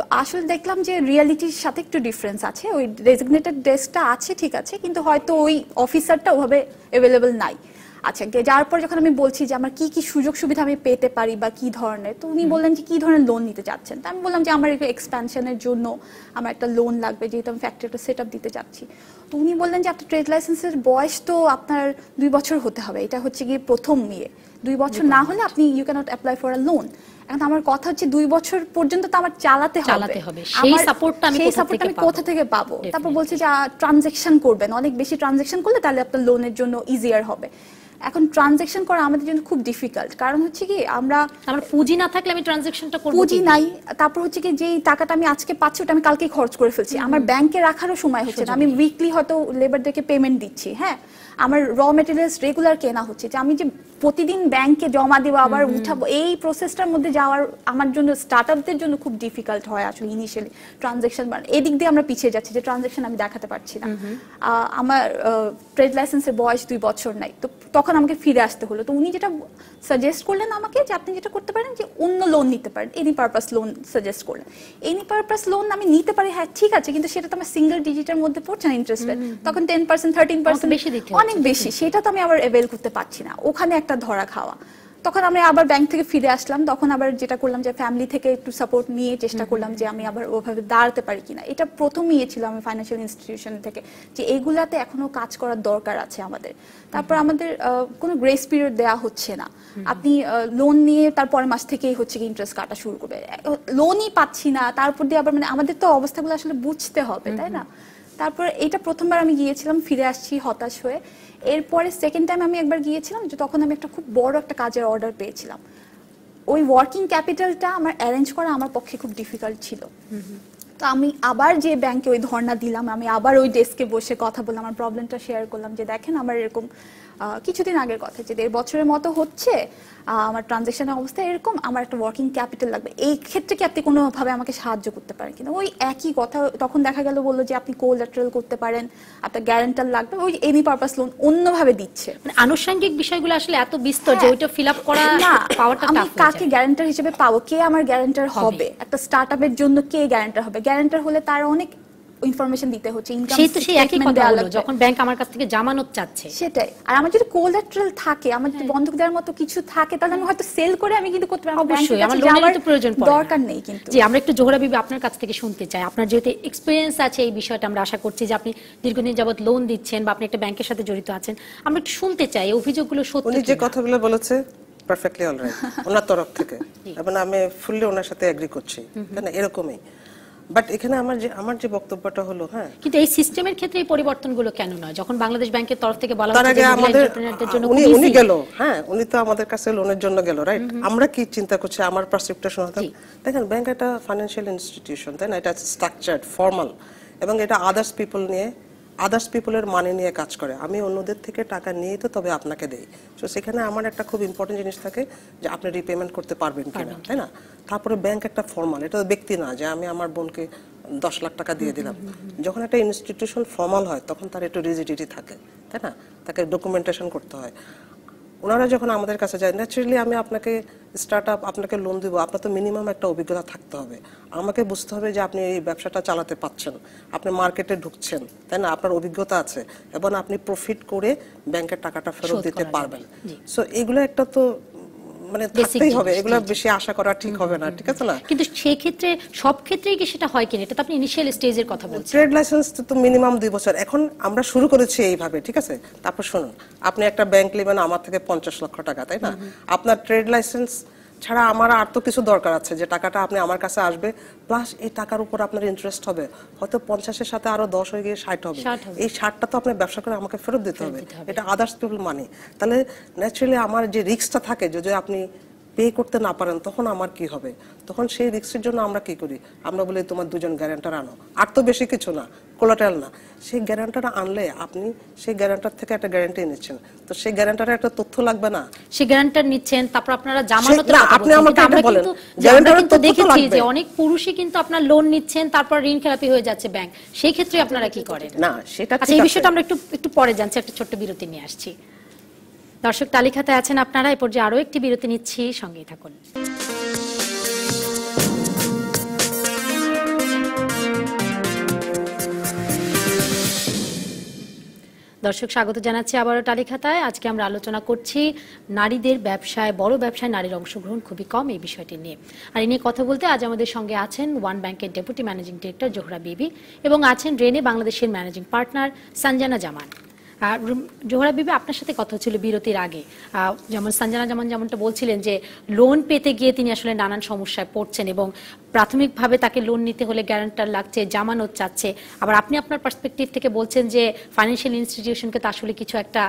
তো আসলে দেখলাম যে রিয়ালিটির সাথে একটু ডিফারেন্স আছে। ওই ডেজিগনেটেড ডেস্কটা আছে ঠিক আছে কিন্তু হয়তো ওই অফিসারটা ওভাবে অ্যাভেলেবল নাই। আচ্ছা যাওয়ার পর যখন আমি বলছি যে আমার কি কি সুযোগ সুবিধা আমি পেতে পারি বা কি ধরনের তো উনি বললেন যে কি ধরনের লোন নিতে চাচ্ছেন? তো আমি বললাম যে আমার একটু এক্সপ্যানশনের জন্য আমার একটা লোন লাগবে যেহেতু আমি ফ্যাক্টরিটা সেট দিতে চাচ্ছি। তো উনি বললেন যে আপনার ট্রেড লাইসেন্সের বয়স তো আপনার দুই বছর হতে হবে এটা হচ্ছে গিয়ে প্রথম ইয়ে। দুই বছর না হলে আপনি you can't apply for a loan এখন আমার কথা হচ্ছে দুই বছর পর্যন্ত তো আমার চালাতে হবে। সেই সাপোর্টটা আমি সেই সাপোর্টটা আমি কোথা থেকে পাবো? তারপর. বলছে যে ট্রানজেকশন করবেন। অনেক বেশি ট্রানজেকশন করলে তাহলে আপনার লোনের জন্য ইজিয়ার হবে। এখন ট্রানজেকশন করা আমাদের জন্য খুব ডিফিকাল্ট কারণ হচ্ছে কি আমরা আমার পুঁজি না থাকলে আমি ট্রানজাকশনটা করব পুঁজি নাই। তারপর হচ্ছে কি যেই টাকাটা আমি আজকে পাচ্ছি ওটা আমি কালকে খরচ করে ফেলছি। আমার ব্যাংকে রাখারও সময় হচ্ছে না। আমি উইকলি হয়তো লেবারদেরকে পেমেন্ট দিচ্ছি হ্যাঁ? আমার র মেটেরিয়ালস রেগুলার কেনা হচ্ছে। যে আমি যে প্রতিদিন ব্যাংকে জমা দেবো আবার উঠাবো এই প্রসেসটার মধ্যে যাওয়ার আমার জন্য স্টার্ট আপদের জন্য খুব ডিফিকাল্ট হয় আসলে ইনিশিয়ালি ট্রানজেকশন এদিক দিয়ে আমরা পিছিয়ে যাচ্ছি যে ট্রানজেকশন আমি দেখাতে পারছি না। আমার ট্রেড লাইসেন্সের বয়স দুই বছর নাই তো তখন আমাকে ফিরে আসতে হলো। তো উনি যেটা সাজেস্ট করলেন আমাকে যে আপনি যেটা করতে পারেন যে অন্য লোন নিতে পারেন এনি পারপাস লোন সাজেস্ট করলেন। এনি পারপাস লোন আমি নিতে পারি হ্যাঁ ঠিক আছে কিন্তু সেটা তো আমার সিঙ্গেল ডিজিটের মধ্যে পড়ছে না ইন্টারেস্ট রেট তখন টেন পার্সেন্ট থার্টিন পার্সেন্ট বেশি অনেক বেশি সেটা তো আমি আবার অ্যাভেল করতে পারছি না। ওখানে একটা ধরা খাওয়া। তখন আমি আবার ব্যাংক থেকে ফিরে আসলাম। তখন আবার যেটা করলাম যে ফ্যামিলি থেকে একটু সাপোর্ট নিয়ে চেষ্টা করলাম যে আমি আবার ওভাবে দাঁড়াতে পারি কিনা। এটা প্রথম ইয়ে ছিল আমি ফাইন্যান্সিয়াল ইনস্টিটিউশন থেকে যে এইগুলাতে এখনও কাজ করার দরকার আছে আমাদের। তারপর আমাদের কোনো গ্রেস পিরিয়ড দেওয়া হচ্ছে না। আপনি লোন নিয়ে তার পরের মাস থেকেই হচ্ছে কি ইন্টারেস্ট কাটা শুরু করবে। লোনই পাচ্ছি না তারপর দিয়ে আবার মানে আমাদের তো অবস্থাগুলো আসলে বুঝতে হবে তাই না? তারপর এটা প্রথমবার আমি গিয়েছিলাম ফিরে আসছি হতাশ হয়ে। এরপরে সেকেন্ড টাইম আমি একবার গিয়েছিলাম যে তখন আমি একটা খুব বড় একটা কাজের অর্ডার পেয়েছিলাম। ওই ওয়ার্কিং ক্যাপিটালটা আমার অ্যারেঞ্জ করা আমার পক্ষে খুব ডিফিকাল্ট ছিল। তো আমি আবার যে ব্যাংকে ওই ধর্ণা দিলাম, আমি আবার ওই ডেস্কে বসে কথা বললাম, আমার প্রবলেমটা শেয়ার করলাম যে দেখেন আমার এরকম কিছুদিন আগের কথা যে দেড় বছরের মতো হচ্ছে আমার ট্রানজেকশনের অবস্থা এরকম আমার একটা ওয়ার্কিং ক্যাপিটাল লাগবে। এই ক্ষেত্রে কি আপনি কোনোভাবে আমাকে সাহায্য করতে পারেন কিনা? ওই একই কথা তখন দেখা গেল বলল যে আপনি কোল্যাটারাল করতে পারেন আপনার গ্যারান্টার লাগবে ওই এনি পারপাস লোন অন্যভাবে দিচ্ছে। মানে আনুষঙ্গিক বিষয়গুলো আসলে এত বিস্তর যে হ্যাঁ। ওইটা ফিল আপ করা না পাওয়াটা আমি কাকে গ্যারান্টার হিসেবে পাবো? কে আমার গ্যারান্টার হবে। হবে? একটা স্টার্টআপের জন্য কে গ্যারান্টার হবে? গ্যারান্টার হলে তার অনেক ইনফরমেশন দিতে হচ্ছে ইনকাম সেই তো সেই একই কথা হলো যখন ব্যাংক আমার কাছ থেকে জামানত চাচ্ছে। সেটাই। আর আমার যদি কোলাট্রাল থাকে আমার যদি বন্ধক দেওয়ার মতো কিছু থাকে তাহলে আমি হয়তো সেল করে আমি কিন্তু করতে পারি অবশ্যই আমার লোনের তো প্রয়োজন পড়ে দরকার নেই কিন্তু। জি আমরা একটু জোহরা বিবি আপনার কাছ থেকে শুনতে চাই। আপনার যেহেতু এক্সপিরিয়েন্স আছে এই বিষয়টা আমরা আশা করছি যে আপনি দীর্ঘদিন যাবত লোন দিচ্ছেন বা আপনি একটা ব্যাংকের সাথে জড়িত আছেন আমরা একটু শুনতে চাই এই অভিযোগগুলো সত্যি উনি যে। কথাগুলো বলেছে পারফেক্টলি অলরাইট ওনার তরফ থেকে। এবং আমি ফুললি ওনার সাথে এগ্রি করছি। না এরকমই। বাট এখানে আমার যে আমার যে বক্তব্যটা হলো হ্যাঁ। কিন্তু এই সিস্টেমের ক্ষেত্রে এই পরিবর্তনগুলো কেন নয়? যখন বাংলাদেশ ব্যাংকের তরফ থেকে বলা হচ্ছে যে আমাদের জন্য উনি উনি গেল হ্যাঁ উনি তো আমাদের কাছে লোনের জন্য গেল রাইট আমরা কি চিন্তা করছি? আমার পারসেপ্টটা শোনাতাম দেখেন ব্যাংক একটা ফাইন্যান্সিয়াল ইনস্টিটিউশন তাই না? এটা স্ট্রাকচার্ড ফর্মাল এবং এটা আদার্স পিপল নিয়ে আদার্স পিপলের মানে নিয়ে কাজ করে। আমি অন্যদের থেকে টাকা নিয়ে তো তবে আপনাকে দেই। তো সেখানে আমার একটা খুব ইম্পর্টেন্ট জিনিস থাকে যে আপনি রিপেমেন্ট করতে পারবেন কিনা তাই না? তারপরে ব্যাংক একটা ফর্মাল এটা ব্যক্তি না যে আমি আমার বোনকে দশ লাখ টাকা দিয়ে দিলাম। যখন একটা ইনস্টিটিউশন ফর্মাল হয় তখন তার একটু রিজিডিটি থাকে তাই না? তাকে ডকুমেন্টেশন করতে হয়। ওনারা যখন আমাদের কাছে যায় ন্যাচারালি আমি আপনাকে স্টার্ট আপ আপনাকে লোন দেবো। আপনার তো মিনিমাম একটা অভিজ্ঞতা থাকতে হবে। আমাকে বুঝতে হবে যে আপনি এই ব্যবসাটা চালাতে পাচ্ছেন আপনি মার্কেটে ঢুকছেন তাই না? আপনার অভিজ্ঞতা আছে। এবং আপনি প্রফিট করে ব্যাংকের টাকাটা ফেরত দিতে পারবেন। সো এগুলো একটা তো মানে থাকতেই হবে এগুলো। বেশি আশা করা ঠিক হবে না ঠিক আছে না? কিন্তু সেই ক্ষেত্রে সব ক্ষেত্রেই কি সেটা হয় কিনা? এটা তো আপনি ইনিশিয়াল স্টেজের কথা বলছেন। ট্রেড লাইসেন্স তো মিনিমাম দুই বছর। এখন আমরা শুরু করেছি এইভাবে ঠিক আছে? তারপর শুনুন আপনি একটা ব্যাংক নেবেন আমার থেকে পঞ্চাশ লক্ষ টাকা তাই না? আপনার ট্রেড লাইসেন্স ছাড়া আমার আর তো কিছু দরকার আছে। যে টাকাটা আপনি আমার কাছে আসবে প্লাস এই টাকার উপর আপনার ইন্টারেস্ট হবে। হয়তো পঞ্চাশের সাথে আরও দশ হয়ে গিয়ে ষাট হবে। এই ষাটটা তো আপনি ব্যবসা করে আমাকে ফেরত দিতে হবে। এটা আদার্স পিপল মানি তাহলে ন্যাচারালি আমার যে রিস্কটা থাকে যদি আপনি পে করতে না পারেন তখন আমার কি হবে? তখন সেই রিস্কের জন্য আমরা কি করি? আমরা বলি তোমার দুজন গ্যারান্টার আনো। আর তো বেশি কিছু না কোলাটাল না। সেই গ্যারান্টার আনলে আপনি সেই গ্যারান্টার থেকে একটা গ্যারান্টি নিচ্ছেন। তো সেই গ্যারান্টারের একটা তথ্য লাগবে না? সে গ্যারান্টার নিচ্ছেন তারপর আপনারা জামানতের না, আপনি আমাকে এটা বলেন। কিন্তু তো দেখেছি যে অনেক পুরুষই কিন্তু আপনার লোন নিচ্ছেন তারপর ঋণ খেলাপি হয়ে যাচ্ছে ব্যাংক সেই ক্ষেত্রে আপনারা কি করেন? না সেটা আচ্ছা এই বিষয়টা আমরা একটু একটু পরে জানছি একটা ছোট্ট বিরতি নিয়ে আসছি। দর্শক তালিকাতে আছেন আপনারা, এ পর্যায়ে আরও একটি বিরতি নিচ্ছি, সঙ্গেই থাকুন। দর্শক, স্বাগত জানাচ্ছি আবারও তালিকাতায়। আজকে আমরা আলোচনা করছি নারীদের ব্যবসায়, বড় ব্যবসায় নারীর অংশগ্রহণ খুবই কম এই বিষয়টি নিয়ে। আর এ নিয়ে কথা বলতে আজ আমাদের সঙ্গে আছেন ওয়ান ব্যাংকের ডেপুটি ম্যানেজিং ডিরেক্টর জোহরা বিবি এবং আছেন রেনে বাংলাদেশের ম্যানেজিং পার্টনার সঞ্জানা জামান। জোহরা বিবি আপনার সাথে কথা হচ্ছিল বিরতির আগে। যেমন সঞ্জানা জামান যেমনটা বলছিলেন যে লোন পেতে গিয়ে তিনি আসলে নানান সমস্যায় পড়ছেন এবং প্রাথমিকভাবে তাকে লোন নিতে হলে গ্যারান্টার লাগছে জামানত চাচ্ছে। আবার আপনি আপনার পার্সপেক্টিভ থেকে বলছেন যে ফাইন্যান্সিয়াল ইনস্টিটিউশনকে তো আসলে কিছু একটা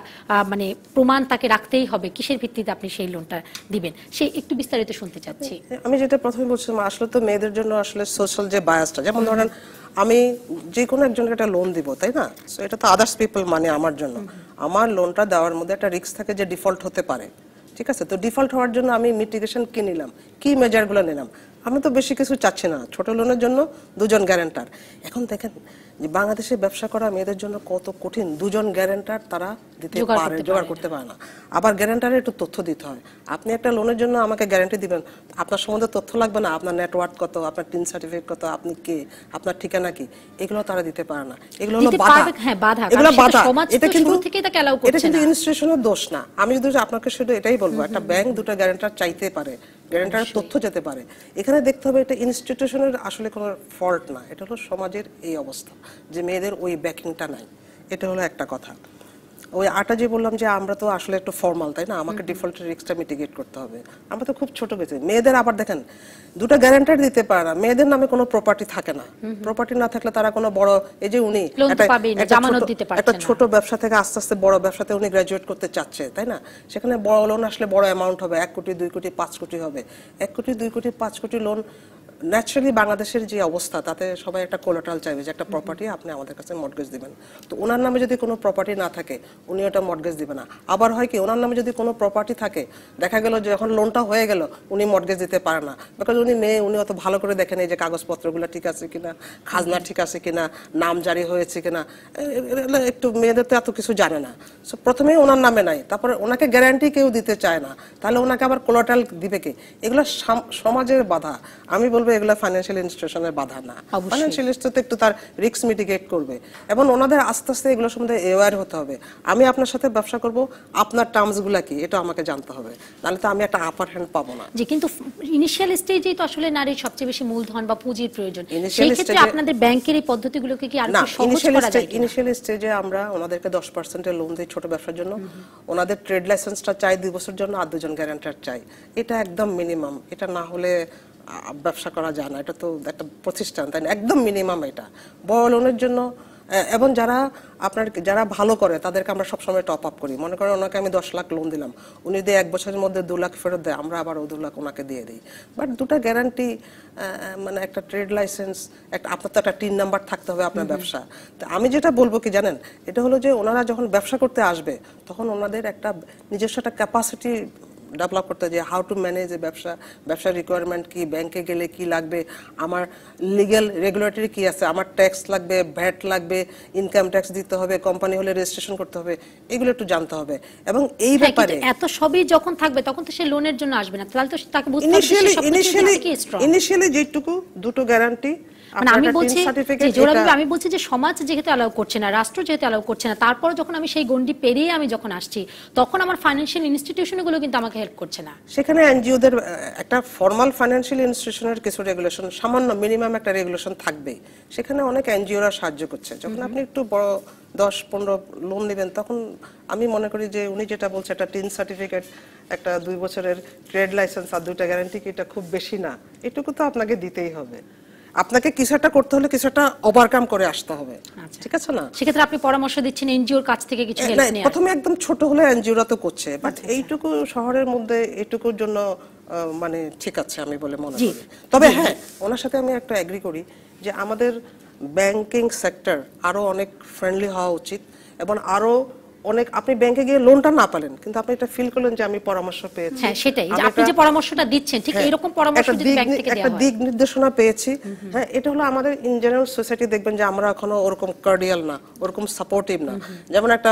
মানে প্রমাণ তাকে রাখতেই হবে। কিসের ভিত্তিতে আপনি সেই লোনটা দিবেন? সেই একটু বিস্তারিত শুনতে চাচ্ছি। আমি যেটা প্রথমে বলছিলাম আসলে তো মেয়েদের জন্য আসলে সোশ্যাল যে বায়াসটা যেমন ধরেন আমি যে কোনো একজনকে একটা লোন দিব, তাই না? সো এটা তো আদার্স পিপল মানে আমার জন্য। আমার লোনটা দেওয়ার মধ্যে একটা রিস্ক থাকে যে ডিফল্ট হতে পারে। ঠিক আছে? তো ডিফল্ট হওয়ার জন্য আমি মিটিগেশন কি নিলাম? কি মেজারগুলো নিলাম? আমি তো বেশি কিছু চাচ্ছি না। ছোট লোনের জন্য দুজন গ্যারেন্টার এখন দেখেন যে বাংলাদেশে ব্যবসা করা মেয়েদের জন্য কত কঠিন। দুজন গ্যারেন্টার তারা দিতে পারে জোগাড় করতে পারে না। আবার গ্যারেন্টারে একটু তথ্য দিতে হয়। আপনি একটা লোনের জন্য আমাকে গ্যারান্টি দিবেন আপনার সম্বন্ধে তথ্য লাগবে না আপনার নেটওয়ার্ক কত আপনার টিন সার্টিফিকেট কত আপনি কে আপনার ঠিকানা কি? এগুলো তারা দিতে পারে না। এগুলো হলো বাধা। হ্যাঁ, বাধা, এগুলো বাধা। এটা কিন্তু এটা কিন্তু ইনস্টিটিউশনের দোষ না। আমি যদি আপনাকে শুধু এটাই বলব একটা ব্যাংক দুটো গ্যারেন্টার চাইতে পারে। গ্যারান্টারের তথ্য যেতে পারে। এখানে দেখতে হবে এটা ইনস্টিটিউশনের আসলে কোনো ফল্ট না। এটা হলো সমাজের এই অবস্থা যে মেয়েদের ওই ব্যাকিংটা নাই। এটা হলো একটা কথা। ওই আটা যে বললাম যে আমরা তো আসলে একটু ফর্মাল তাই না? আমাকে ডিফল্টের রিস্কটা মিটিগেট করতে হবে। আমরা তো খুব ছোট বেঁচে। মেয়েদের আবার দেখেন দুটো গ্যারান্টার দিতে পারে না। মেয়েদের নামে কোনো প্রপার্টি থাকে না। প্রপার্টি না থাকলে তারা কোনো বড় এই যে উনি একটা-। ছোট ব্যবসা থেকে আস্তে আস্তে বড় ব্যবসাতে উনি গ্রাজুয়েট করতে চাচ্ছে তাই না? সেখানে বড় লোন আসলে বড় অ্যামাউন্ট হবে। এক কোটি দুই কোটি পাঁচ কোটি হবে। এক কোটি দুই কোটি পাঁচ কোটি লোন ন্যাচারালি বাংলাদেশের যে অবস্থা, তাতে সবাই একটা কোলাটাল চাইবে যে একটা প্রপার্টি আপনি আমাদের কাছে মর্গেজ দিবেন। তো ওনার নামে যদি কোনো প্রপার্টি না থাকে, উনি ওটা মর্গেজ দিবে না। আবার হয় কি, ওনার নামে যদি কোনো প্রপার্টি থাকে, দেখা গেল যে যখন লোনটা হয়ে গেল, উনি মর্গেজ দিতে পারে না। বিকজ উনি মেয়ে উনি অত ভালো করে দেখেন এই যে কাগজপত্রগুলো ঠিক আছে কিনা, খাজনা ঠিক আছে কিনা, নাম জারি হয়েছে কিনা। একটু মেয়েদের তো এত কিছু জানে না। সো প্রথমেই ওনার নামে নাই, তারপরে ওনাকে গ্যারান্টি কেউ দিতে চায় না। তাহলে ওনাকে আবার কোলাটাল দিবে কে? এগুলো সাম- সমাজের বাধা। আমি বলব এগুলো ফাইন্যান্সিয়াল ইনস্টিটিউশনের বাধা না। ফাইন্যান্সিয়াল ইনস্টিটিউট একটু তার রিস্ক মিটিগেট করবে। এবং ওনাদের আস্তে আস্তে এগুলো সম্বন্ধে অ্যাওয়ার হতে হবে। আমি আপনার সাথে ব্যবসা করব আপনার টার্মসগুলো কি এটা আমাকে জানতে হবে। নাহলে তো আমি একটা আপার হ্যান্ড পাবো না। যে কিন্তু ইনিশিয়াল স্টেজেই তো আসলে নারীর সবচেয়ে বেশি মূলধন বা পুঁজির প্রয়োজন। সেই ক্ষেত্রে আপনাদের ব্যাংকের এই পদ্ধতিগুলোকে কি আরও সহজ করা যায়? ইনিশিয়াল স্টেজে আমরা ওনাদেরকে দশ পার্সেন্টের লোন দিই ছোট ব্যবসার জন্য। ওনাদের ট্রেড লাইসেন্সটা চাই দুই বছর জন্য আর দুজন গ্যারান্টার চাই। এটা একদম মিনিমাম এটা না হলে ব্যবসা করা যায় না। এটা তো একটা প্রতিষ্ঠান তাই না? একদম মিনিমাম এটা। বড় লোনের জন্য এবং যারা আপনার যারা ভালো করে তাদেরকে আমরা সবসময় টপ আপ করি। মনে করেন ওনাকে আমি দশ লাখ লোন দিলাম। উনি দিয়ে এক বছরের মধ্যে দু লাখ ফেরত দেয় আমরা আবার ও দু লাখ ওনাকে দিয়ে দিই। বাট দুটো গ্যারান্টি মানে একটা ট্রেড লাইসেন্স একটা আপনার তো একটা টিন নাম্বার থাকতে হবে আপনার ব্যবসা। তো আমি যেটা বলব কি জানেন? এটা হলো যে ওনারা যখন ব্যবসা করতে আসবে তখন ওনাদের একটা নিজস্ব একটা ক্যাপাসিটি ডেভেলপ করতে যে হাউ টু ম্যানেজ এ ব্যবসা ব্যবসার রিকোয়ারমেন্ট কি ব্যাংকে গেলে কি লাগবে আমার লিগেল রেগুলেটরি কি আছে আমার ট্যাক্স লাগবে ভ্যাট লাগবে ইনকাম ট্যাক্স দিতে হবে কোম্পানি হলে রেজিস্ট্রেশন করতে হবে এগুলো একটু জানতে হবে এবং এই হ্যাঁ, ব্যাপারে এত সবই যখন থাকবে তখন তো সে লোনের জন্য আসবে না তাহলে তো তাকে বুঝতে হবে ইনিশিয়ালি। ইনিশিয়ালি যেটুকু দুটো গ্যারান্টি মানে আমি বলছি আমি বলছি যে সমাজ যেহেতু অ্যালাউ করছে না রাষ্ট্র যেহেতু অ্যালাউ করছে না তারপর যখন আমি সেই গন্ডি পেরিয়ে আমি যখন আসছি তখন আমার ফাইন্যান্সিয়াল ইনস্টিটিউশনগুলো কিন্তু আমাকে হেল্প করছে না। সেখানে এনজিওদের একটা ফর্মাল ফাইন্যান্সিয়াল ইনস্টিটিউশনের কিছু রেগুলেশন সামান্য মিনিমাম একটা রেগুলেশন সেখানে অনেক এনজিওরা সাহায্য করছে। যখন আপনি একটু বড় দশ পনেরো লোন নেবেন তখন আমি মনে করি যে উনি যেটা বলছে একটা টিন সার্টিফিকেট একটা দুই বছরের ট্রেড লাইসেন্স আর দুইটা গ্যারান্টি কি এটা খুব বেশি না? এটুকু তো আপনাকে দিতেই হবে। আপনাকে কিছু একটা করতে হলে কিছু একটা ওভারকাম করে আসতে হবে। ঠিক আছে না? সেক্ষেত্রে আপনি পরামর্শ দিচ্ছেন এনজিওর কাছ থেকে কিছু হেল্প নিয়ে প্রথমে একদম ছোট হলে এনজিওরা তো করছে বাট এইটুকু শহরের মধ্যে এইটুকুর জন্য মানে ঠিক আছে আমি বলে মনে করি। তবে হ্যাঁ ওনার সাথে আমি একটা এগ্রি করি যে আমাদের ব্যাংকিং সেক্টর আরও অনেক ফ্রেন্ডলি হওয়া উচিত এবং আরও অনেক আপনি ব্যাংকে গিয়ে লোনটা না পেলেন কিন্তু আপনি এটা ফিল করলেন যে আমি পরামর্শ পেয়েছি। হ্যাঁ সেটাই আপনি যে পরামর্শটা দিচ্ছেন ঠিক হ্যাঁ, এরকম পরামর্শ যদি ব্যাংক থেকে দেওয়া হয়। দিক নির্দেশনা পেয়েছি। হ্যাঁ এটা হলো আমাদের ইন জেনারেল সোসাইটি দেখবেন যে আমরা এখনও ওরকম কার্ডিয়াল না ওরকম সাপোর্টিভ না। যেমন একটা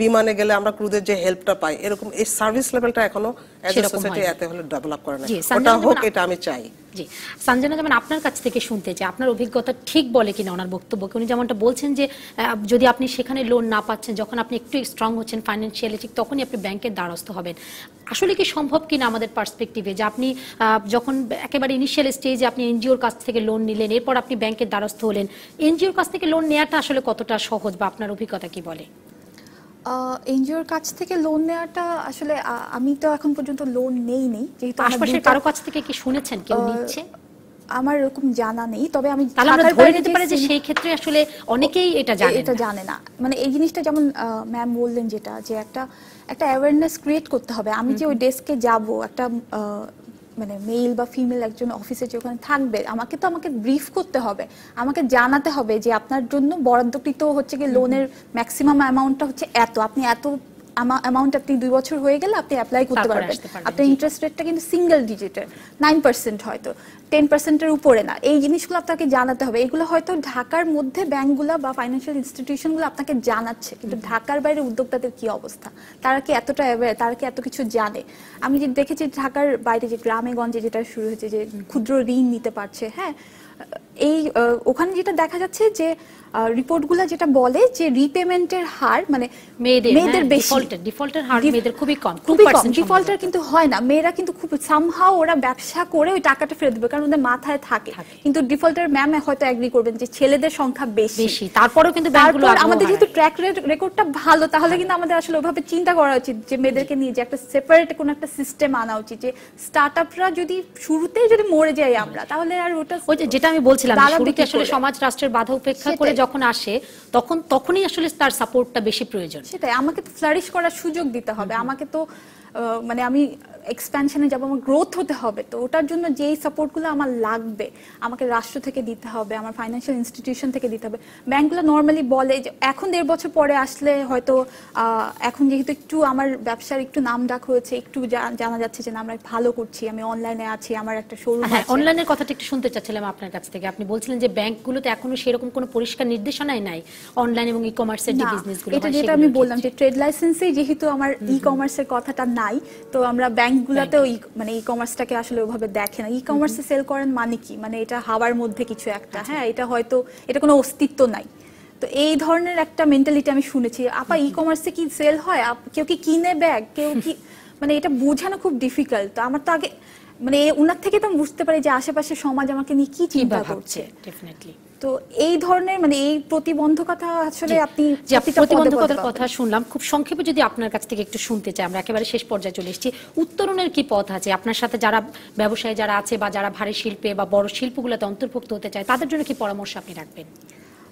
বিমানে গেলে আমরা ক্রুদের যে হেল্পটা পাই এরকম এই সার্ভিস লেভেলটা এখনও এজ এ সোসাইটি। এত হলে ডেভেলপ করে না ওটা হোক এটা আমি চাই। জি। সঞ্জনা যেমন আপনার কাছ থেকে শুনতে চাই, আপনার অভিজ্ঞতা ঠিক বলে কিনা ওনার বক্তব্যকে? উনি যেমনটা বলছেন যে যদি আপনি সেখানে লোন না পাচ্ছেন, যখন আপনি একটু স্ট্রং হচ্ছেন ফাইন্যান্সিয়ালি ঠিক তখনই আপনি ব্যাংকের দ্বারস্থ হবেন। আসলে কি সম্ভব কিনা আমাদের পার্সপেক্টিভে যে আপনি যখন একেবারে ইনিশিয়াল স্টেজে আপনি এনজিওর কাছ থেকে লোন নিলেন, এরপর আপনি ব্যাংকের দ্বারস্থ হলেন, এনজিওর কাছ থেকে লোন নেওয়াটা আসলে কতটা সহজ বা আপনার অভিজ্ঞতা কি বলে? এনজিওর কাছ থেকে লোন নেওয়াটা আসলে আমি তো এখন পর্যন্ত লোন নেইনি যেহেতু আমার আশপাশের কারও কাছ থেকে কি শুনেছেন কেউ নিচ্ছে? আমার এরকম জানা নেই তবে আমি আমরা ধরে নিতে পারি যে সেই ক্ষেত্রে আসলে অনেকেই এটা জানে এটা জানে না। মানে এই জিনিসটা যেমন ম্যাম বললেন যেটা যে একটা একটা অ্যাওয়ারনেস ক্রিয়েট করতে হবে। আমি যে ওই ডেস্কে যাব একটা মানে মেল বা ফিমেল একজন অফিসে যে ওখানে থাকবে আমাকে তো আমাকে ব্রিফ করতে হবে। আমাকে জানাতে হবে যে আপনার জন্য বরাদ্দকৃত হচ্ছে কি লোনের ম্যাক্সিমাম অ্যামাউন্টটা হচ্ছে এত। আপনি এত অ্যামাউন্ট আপনি দুই বছর হয়ে গেলে আপনি অ্যাপ্লাই করতে পারবেন। আপনার। ইন্টারেস্ট রেটটা কিন্তু সিঙ্গেল ডিজিটের নাইন পার্সেন্ট হয়তো টেন পার্সেন্টের উপরে না। এই জিনিসগুলো আপনাকে জানাতে হবে। এগুলো হয়তো ঢাকার মধ্যে ব্যাংকগুলো বা ফাইন্যান্সিয়াল ইনস্টিটিউশনগুলো আপনাকে জানাচ্ছে কিন্তু ঢাকার বাইরে উদ্যোক্তাদের কি অবস্থা? তারা কি এতটা অ্যাওয়্যার তারা কি এত কিছু জানে? আমি যে দেখেছি ঢাকার বাইরে যে গ্রামে গঞ্জে যেটা শুরু হয়েছে যে ক্ষুদ্র ঋণ নিতে পারছে হ্যাঁ এই ওখানে যেটা দেখা যাচ্ছে যে রিপোর্টগুলো যেটা বলে যে রিপেমেন্টের হার মানে মেয়েদের মেয়েদের বেশি। ডিফল্টের হার মেয়েদের খুবই কম খুবই কম। ডিফল্টার কিন্তু হয় না। মেয়েরা কিন্তু খুব সামহাও ওরা ব্যবসা করে ওই টাকাটা ফেরত দেবে কারণ ওদের মাথায় থাকে। কিন্তু ডিফল্টার ম্যাম হয়তো এগ্রি করবেন যে ছেলেদের সংখ্যা বেশি। বেশি। তারপরেও কিন্তু ব্যাংকগুলো আমাদের যেহেতু ট্র্যাক রেকর্ডটা ভালো তাহলে কিন্তু আমাদের আসলে ওইভাবে চিন্তা করা উচিত যে মেয়েদেরকে নিয়ে যে একটা সেপারেট কোন একটা সিস্টেম আনা উচিত যে স্টার্ট আপরা যদি শুরুতেই যদি মরে যায় আমরা তাহলে আর ওটা ওই যে যেটা আমি বলছিলাম শুরুতে আসলে সমাজ রাষ্ট্রের বাধা উপেক্ষা করে। যখন আসে তখন তখনই আসলে তার সাপোর্টটা বেশি প্রয়োজন। সেটাই আমাকে তো ফ্লারিশ করার সুযোগ দিতে হবে। আমাকে তো মানে আমি এক্সপ্যানশনে যাব আমার গ্রোথ হতে হবে। তো ওটার জন্য যেই সাপোর্টগুলো আমার লাগবে আমাকে রাষ্ট্র থেকে দিতে হবে আমার ফাইন্যান্সিয়াল ইনস্টিটিউশন থেকে দিতে হবে। ব্যাংকগুলো নর্মালি বলে যে এখন দেড় বছর পরে আসলে হয়তো এখন যেহেতু একটু আমার ব্যবসার একটু নাম ডাক হয়েছে একটু জানা যাচ্ছে যে না আমরা ভালো করছি আমি অনলাইনে আছি আমার একটা শোরুম হ্যাঁ আছে। অনলাইনের কথাটা একটু শুনতে চাচ্ছিলাম আপনার কাছ থেকে। আপনি বলছিলেন যে ব্যাংকগুলোতে এখনও সেরকম কোনো পরিষ্কার নির্দেশনাই নাই অনলাইন এবং ই কমার্সের যে বিজনেসগুলো এটা যেটা আমি বললাম যে ট্রেড লাইসেন্সে যেহেতু আমার ই কমার্সের কথাটা নাই তো আমরা ব্যাংকগুলোতেও ই- মানে ই কমার্সটাকে আসলে ওভাবে দেখে না। ই কমার্সে সেল করেন মানে কি? মানে এটা হাওয়ার মধ্যে কিছু একটা আচ্ছা। হ্যাঁ? এটা হয়তো এটা কোনো অস্তিত্ব নাই। তো এই ধরনের একটা মেন্টালিটি আমি শুনেছি। আপা ই কমার্সে কি সেল হয়? আপ- কেউ কি কিনে ব্যাগ কেউ কি মানে এটা বোঝানো খুব ডিফিকাল্ট তো আমার তো আগে মানে ওনার থেকে তো আমি বুঝতে পারি যে আশেপাশে সমাজ আমাকে নিয়ে কি চিন্তা করছে। ডেফিনেটলি তো এই ধরনের মানে এই প্রতিবন্ধকতা আসলে আপনি প্রতিবন্ধকতার কথা শুনলাম। খুব সংক্ষেপে যদি আপনার কাছ থেকে একটু শুনতে চাই আমরা একেবারে শেষ পর্যায়ে চলে এসেছি। উত্তরণের কি পথ আছে? আপনার সাথে যারা ব্যবসায়ী যারা আছে বা যারা ভারী শিল্পে বা বড় শিল্পগুলোতে অন্তর্ভুক্ত হতে চায় তাদের জন্য কি পরামর্শ আপনি রাখবেন?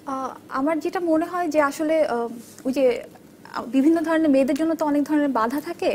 আহ, আমার যেটা মনে হয় যে আসলে আহ, ওই যে বিভিন্ন ধরনের মেয়েদের জন্য তো অনেক ধরনের বাধা থাকে।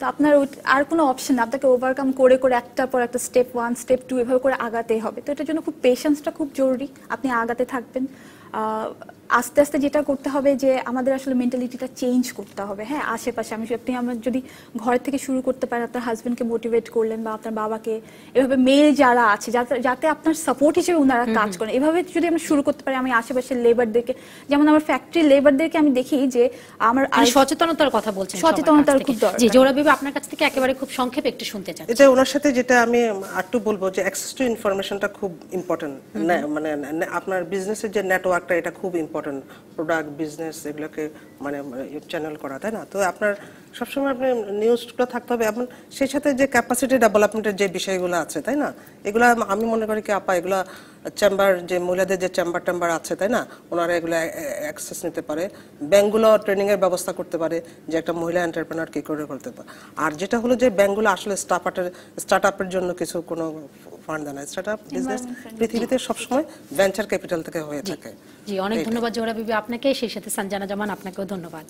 তো আপনার আর কোনো অপশন না। আপনাকে ওভারকাম করে করে একটা পর একটা স্টেপ ওয়ান স্টেপ টু এভাবে করে আগাতেই হবে। তো এটার জন্য খুব পেশেন্সটা খুব জরুরি। আপনি আগাতে থাকবেন। আহ, আস্তে আস্তে যেটা করতে হবে যে আমাদের আসলে মেন্টালিটিটা চেঞ্জ করতে হবে। হ্যাঁ আশেপাশে আমি আপনি আমার যদি ঘর থেকে শুরু করতে পারেন আপনার হাজবেন্ডকে মোটিভেট করলেন বা আপনার বাবাকে এভাবে মেয়ে যারা আছে যাতে যাতে আপনার সাপোর্ট হিসেবে ওনারা কাজ করেন। এভাবে যদি আমরা শুরু করতে পারি আমি আশেপাশের লেবারদেরকে যেমন আমার ফ্যাক্টরি লেবারদেরকে আমি দেখি যে আমার মানে আর- সচেতনতার কথা বলছেন সচেতনতার খুব দরকার। জি জোড়া বিবি আপনার কাছ থেকে একেবারে খুব সংক্ষেপে একটু শুনতে চাই এটা ওনার সাথে যেটা আমি আরটু বলব যে অ্যাক্সেস টু ইনফরমেশনটা খুব ইম্পর্টেন্ট মানে নে- আপনার বিজনেসের যে নেটওয়ার্কটা এটা খুব ইম্পর্টেন্ট প্রোডাক্ট বিজনেস এগুলোকে মানে চ্যানেল করা, তাই না? তো আপনার সবসময় আপনি নিউজগুলো থাকতে হবে। এবং সেই সাথে যে ক্যাপাসিটি ডেভেলপমেন্টের যে বিষয়গুলো আছে, তাই না? এগুলো আমি মনে করি কি, আপা, এগুলো চেম্বার যে মহিলাদের যে চেম্বার টেম্বার আছে, তাই না? ওনারা এগুলো অ্যাক্সেস নিতে পারে। ব্যাঙ্কগুলো ট্রেনিং এর ব্যবস্থা করতে পারে, যে একটা মহিলা এন্টারপ্রেনার কি করে করতে পারে। আর যেটা হলো যে ব্যাঙ্কগুলো আসলে স্টার্ট আপের জন্য কিছু কোনো ফান্ড দেয় না স্টার্টআপ বিজনেস পৃথিবীতে সবসময় ভেঞ্চার ক্যাপিটাল থেকে হয়ে থাকে। জি অনেক ধন্যবাদ জোড়া বিবি আপনাকে সেই সাথে জামান আপনাকেও ধন্যবাদ।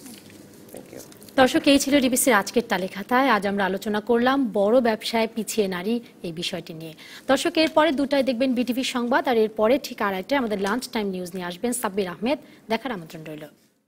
দর্শক এই ছিল ডিবিসির আজকের তালিকাতায়। আজ আমরা আলোচনা করলাম বড় ব্যবসায় পিছিয়ে নারী এই বিষয়টি নিয়ে। দর্শক এরপরে দুটায় দেখবেন বিটিভি সংবাদ আর এরপরে ঠিক আড়াইটায় আমাদের লাঞ্চ টাইম নিউজ নিয়ে আসবেন সাব্বির আহমেদ। দেখার আমন্ত্রণ রইল।